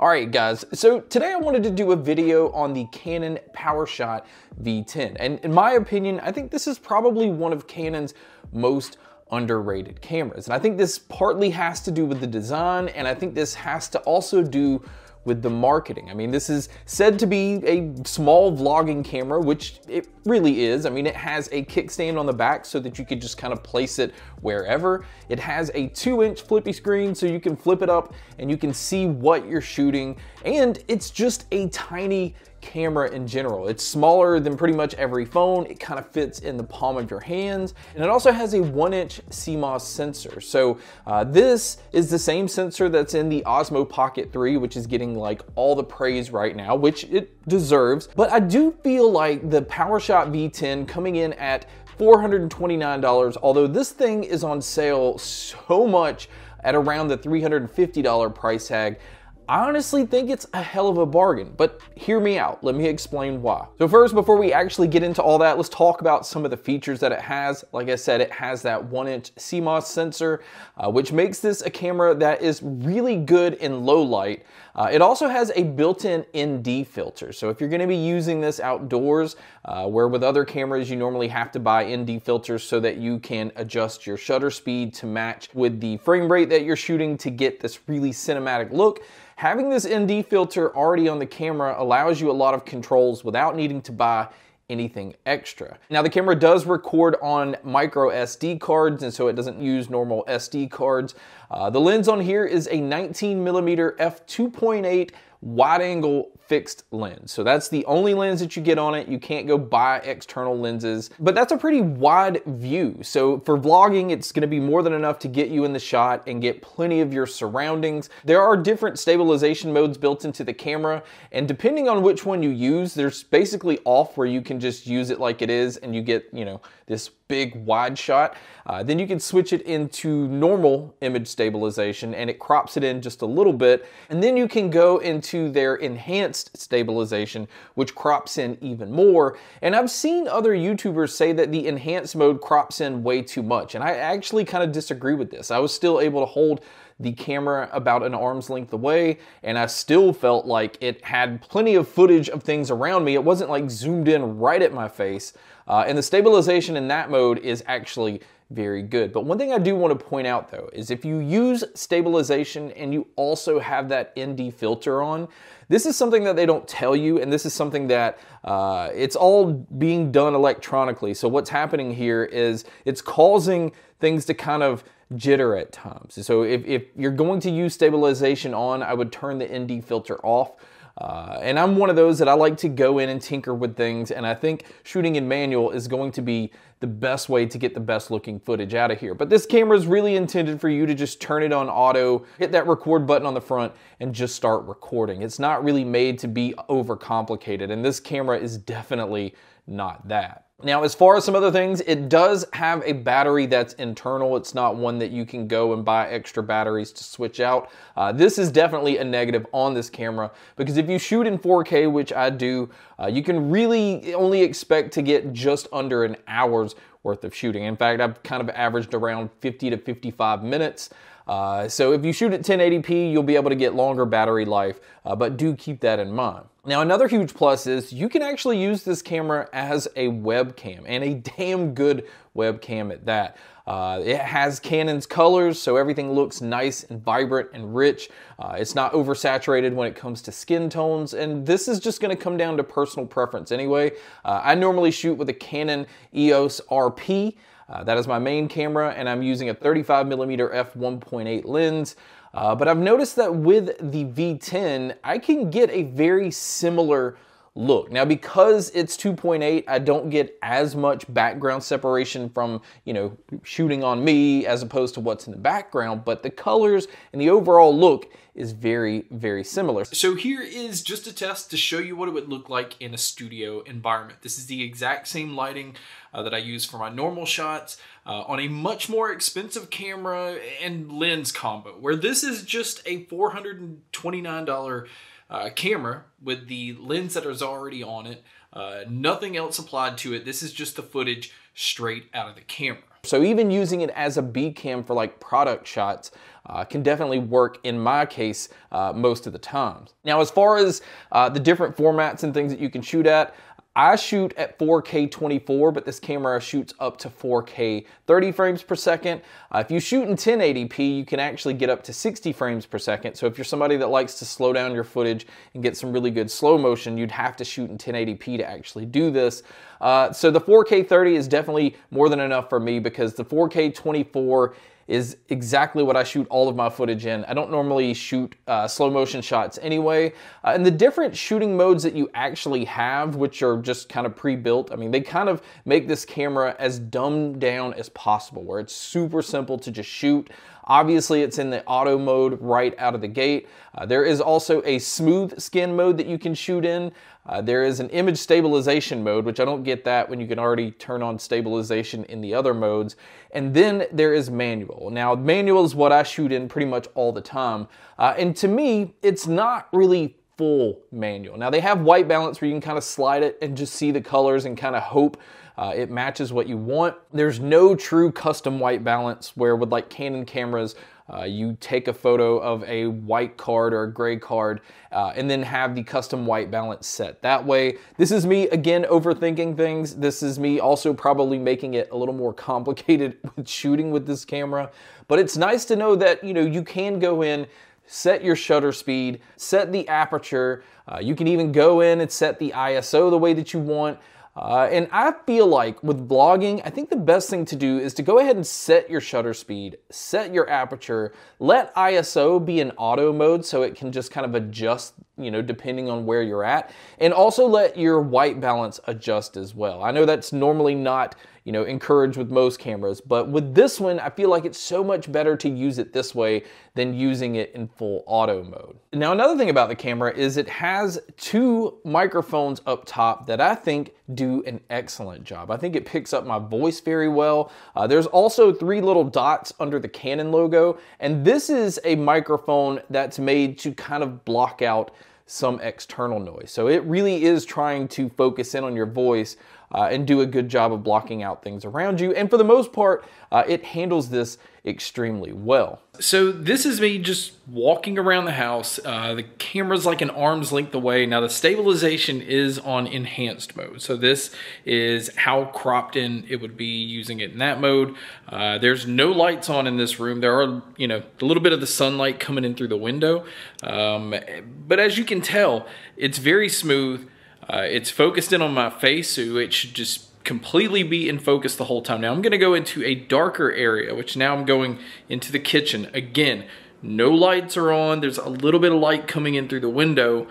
All right, guys, so today I wanted to do a video on the Canon PowerShot V10. And in my opinion, I think this is probably one of Canon's most underrated cameras. And I think this partly has to do with the design, and I think this has to also do with the marketing. I mean, this is said to be a small vlogging camera, which it really is. I mean, it has a kickstand on the back so that you could just kind of place it wherever. It has a two inch flippy screen so you can flip it up and you can see what you're shooting. And it's just a tiny camera in general. It's smaller than pretty much every phone. It kind of fits in the palm of your hands. And it also has a one inch CMOS sensor. So uh, this is the same sensor that's in the Osmo Pocket 3, which is getting like all the praise right now, which it deserves. But I do feel like the PowerShot V10 coming in at $429, although this thing is on sale so much at around the $350 price tag, I honestly think it's a hell of a bargain, but hear me out. Let me explain why. So first, before we actually get into all that, let's talk about some of the features that it has. Like I said, it has that one inch CMOS sensor, uh, which makes this a camera that is really good in low light. Uh, it also has a built-in ND filter. So if you're gonna be using this outdoors, uh, where with other cameras you normally have to buy ND filters so that you can adjust your shutter speed to match with the frame rate that you're shooting to get this really cinematic look, Having this ND filter already on the camera allows you a lot of controls without needing to buy anything extra. Now the camera does record on micro SD cards and so it doesn't use normal SD cards. Uh, the lens on here is a 19 millimeter f2.8 wide angle fixed lens. So that's the only lens that you get on it. You can't go buy external lenses, but that's a pretty wide view. So for vlogging, it's gonna be more than enough to get you in the shot and get plenty of your surroundings. There are different stabilization modes built into the camera, and depending on which one you use, there's basically off where you can just use it like it is and you get, you know, this big wide shot. Uh, then you can switch it into normal image stabilization and it crops it in just a little bit. And then you can go into their enhanced stabilization, which crops in even more. And I've seen other YouTubers say that the enhanced mode crops in way too much. And I actually kind of disagree with this. I was still able to hold the camera about an arm's length away, and I still felt like it had plenty of footage of things around me. It wasn't like zoomed in right at my face. Uh, and the stabilization in that mode is actually very good. But one thing I do want to point out though is if you use stabilization and you also have that ND filter on, this is something that they don't tell you, and this is something that uh, it's all being done electronically. So what's happening here is it's causing things to kind of jitter at times. So if, if you're going to use stabilization on, I would turn the ND filter off. Uh, and I'm one of those that I like to go in and tinker with things, and I think shooting in manual is going to be the best way to get the best looking footage out of here. But this camera is really intended for you to just turn it on auto, hit that record button on the front, and just start recording. It's not really made to be overcomplicated, and this camera is definitely not that. Now, as far as some other things, it does have a battery that's internal. It's not one that you can go and buy extra batteries to switch out. Uh, this is definitely a negative on this camera because if you shoot in 4K, which I do, uh, you can really only expect to get just under an hour's worth of shooting. In fact, I've kind of averaged around 50 to 55 minutes. Uh, so if you shoot at 1080p, you'll be able to get longer battery life, uh, but do keep that in mind. Now another huge plus is you can actually use this camera as a webcam and a damn good webcam at that. Uh, it has Canon's colors, so everything looks nice and vibrant and rich. Uh, it's not oversaturated when it comes to skin tones, and this is just gonna come down to personal preference anyway. Uh, I normally shoot with a Canon EOS RP. Uh, that is my main camera, and I'm using a 35 millimeter f1.8 lens. Uh, but I've noticed that with the V10, I can get a very similar look. Now, because it's 2.8, I don't get as much background separation from, you know, shooting on me as opposed to what's in the background, but the colors and the overall look is very, very similar. So here is just a test to show you what it would look like in a studio environment. This is the exact same lighting uh, that I use for my normal shots uh, on a much more expensive camera and lens combo, where this is just a $429 uh, camera with the lens that is already on it, uh, nothing else applied to it. This is just the footage straight out of the camera. So even using it as a B cam for like product shots uh, can definitely work in my case uh, most of the times. Now, as far as uh, the different formats and things that you can shoot at, I shoot at 4K 24, but this camera shoots up to 4K 30 frames per second. Uh, if you shoot in 1080p, you can actually get up to 60 frames per second. So if you're somebody that likes to slow down your footage and get some really good slow motion, you'd have to shoot in 1080p to actually do this. Uh, so the 4K 30 is definitely more than enough for me because the 4K 24 is exactly what I shoot all of my footage in. I don't normally shoot uh, slow motion shots anyway. Uh, and the different shooting modes that you actually have, which are just kind of pre-built, I mean, they kind of make this camera as dumbed down as possible, where it's super simple to just shoot. Obviously, it's in the auto mode right out of the gate. Uh, there is also a smooth skin mode that you can shoot in. Uh, there is an image stabilization mode, which I don't get that when you can already turn on stabilization in the other modes. And then there is manual. Now, manual is what I shoot in pretty much all the time. Uh, and to me, it's not really full manual. Now, they have white balance where you can kind of slide it and just see the colors and kind of hope uh, it matches what you want. There's no true custom white balance where with like Canon cameras, uh, you take a photo of a white card or a gray card uh, and then have the custom white balance set. That way, this is me again overthinking things. This is me also probably making it a little more complicated with shooting with this camera. But it's nice to know that you know you can go in set your shutter speed, set the aperture. Uh, you can even go in and set the ISO the way that you want. Uh, and I feel like with vlogging, I think the best thing to do is to go ahead and set your shutter speed, set your aperture, let ISO be in auto mode so it can just kind of adjust, you know, depending on where you're at, and also let your white balance adjust as well. I know that's normally not you know, encouraged with most cameras. But with this one, I feel like it's so much better to use it this way than using it in full auto mode. Now, another thing about the camera is it has two microphones up top that I think do an excellent job. I think it picks up my voice very well. Uh, there's also three little dots under the Canon logo, and this is a microphone that's made to kind of block out some external noise. So it really is trying to focus in on your voice uh, and do a good job of blocking out things around you. And for the most part, uh, it handles this extremely well. So this is me just walking around the house. Uh, the camera's like an arm's length away. Now the stabilization is on enhanced mode. So this is how cropped in it would be using it in that mode. Uh, there's no lights on in this room. There are, you know, a little bit of the sunlight coming in through the window. Um, but as you can tell, it's very smooth. Uh, it's focused in on my face, so it should just completely be in focus the whole time. Now I'm going to go into a darker area, which now I'm going into the kitchen. Again, no lights are on. There's a little bit of light coming in through the window.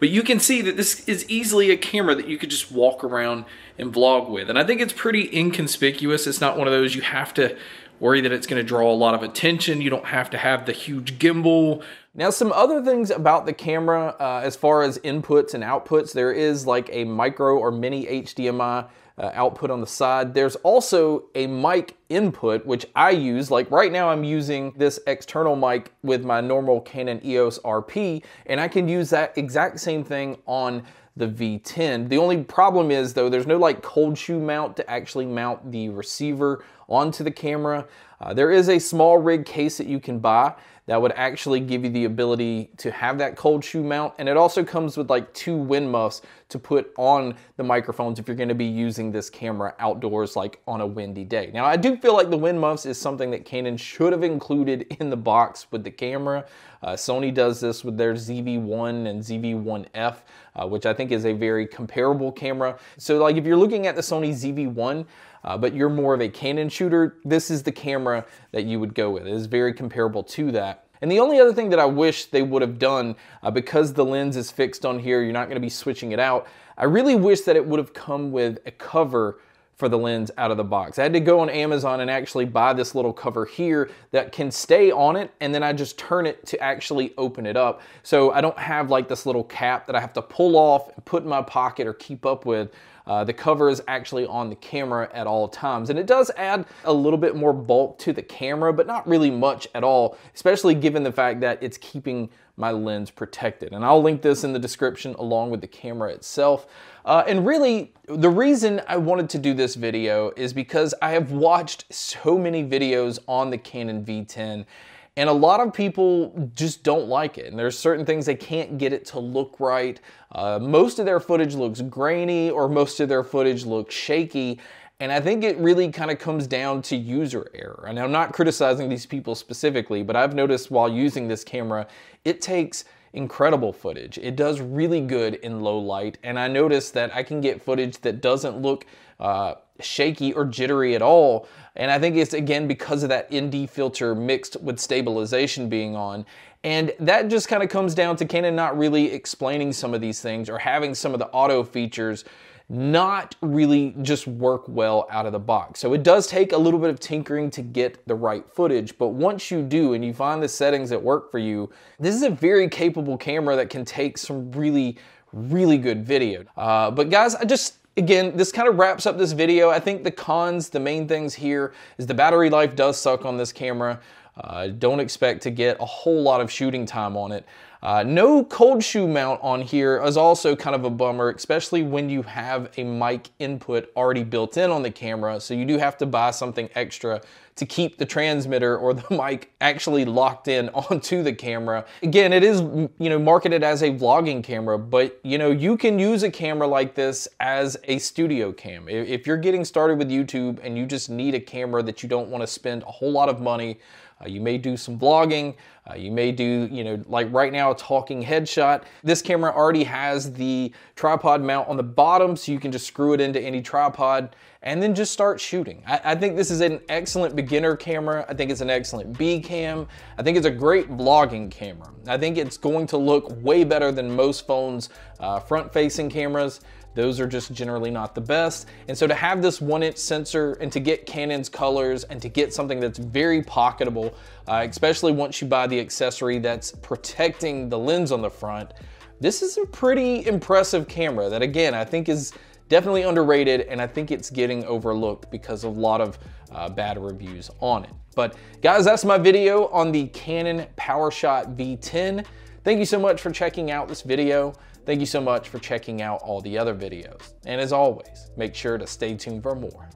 But you can see that this is easily a camera that you could just walk around and vlog with. And I think it's pretty inconspicuous. It's not one of those you have to worry that it's going to draw a lot of attention. You don't have to have the huge gimbal. Now, some other things about the camera uh, as far as inputs and outputs, there is like a micro or mini HDMI uh, output on the side. There's also a mic input, which I use. Like right now, I'm using this external mic with my normal Canon EOS RP, and I can use that exact same thing on the V10. The only problem is though, there's no like cold shoe mount to actually mount the receiver onto the camera. Uh, there is a small rig case that you can buy that would actually give you the ability to have that cold shoe mount. And it also comes with like two wind muffs to put on the microphones if you're gonna be using this camera outdoors like on a windy day. Now I do feel like the wind muffs is something that Canon should have included in the box with the camera. Uh, Sony does this with their ZV-1 and ZV-1F, uh, which I think is a very comparable camera. So like if you're looking at the Sony ZV-1, uh, but you're more of a Canon shooter, this is the camera that you would go with. It is very comparable to that. And the only other thing that I wish they would have done, uh, because the lens is fixed on here, you're not gonna be switching it out, I really wish that it would have come with a cover for the lens out of the box. I had to go on Amazon and actually buy this little cover here that can stay on it and then I just turn it to actually open it up. So I don't have like this little cap that I have to pull off and put in my pocket or keep up with. Uh, the cover is actually on the camera at all times. And it does add a little bit more bulk to the camera, but not really much at all, especially given the fact that it's keeping my lens protected. And I'll link this in the description along with the camera itself. Uh, and really, the reason I wanted to do this video is because I have watched so many videos on the Canon V10 and a lot of people just don't like it. And there's certain things they can't get it to look right. Uh, most of their footage looks grainy or most of their footage looks shaky. And I think it really kind of comes down to user error. And I'm not criticizing these people specifically, but I've noticed while using this camera, it takes incredible footage. It does really good in low light. And I noticed that I can get footage that doesn't look uh, shaky or jittery at all. And I think it's again because of that ND filter mixed with stabilization being on. And that just kind of comes down to Canon not really explaining some of these things or having some of the auto features not really just work well out of the box. So it does take a little bit of tinkering to get the right footage, but once you do and you find the settings that work for you, this is a very capable camera that can take some really, really good video. Uh, but guys, I just, Again, this kind of wraps up this video. I think the cons, the main things here is the battery life does suck on this camera. Uh, don't expect to get a whole lot of shooting time on it. Uh, no cold shoe mount on here is also kind of a bummer, especially when you have a mic input already built in on the camera. So you do have to buy something extra to keep the transmitter or the mic actually locked in onto the camera. Again, it is, you know, marketed as a vlogging camera, but you know, you can use a camera like this as a studio cam. If you're getting started with YouTube and you just need a camera that you don't want to spend a whole lot of money uh, you may do some vlogging. Uh, you may do, you know, like right now, a talking headshot. This camera already has the tripod mount on the bottom, so you can just screw it into any tripod and then just start shooting. I, I think this is an excellent beginner camera. I think it's an excellent B cam. I think it's a great vlogging camera. I think it's going to look way better than most phones' uh, front-facing cameras. Those are just generally not the best. And so to have this one inch sensor and to get Canon's colors and to get something that's very pocketable, uh, especially once you buy the accessory that's protecting the lens on the front, this is a pretty impressive camera that again, I think is definitely underrated and I think it's getting overlooked because of a lot of uh, bad reviews on it. But guys, that's my video on the Canon PowerShot V10. Thank you so much for checking out this video. Thank you so much for checking out all the other videos. And as always, make sure to stay tuned for more.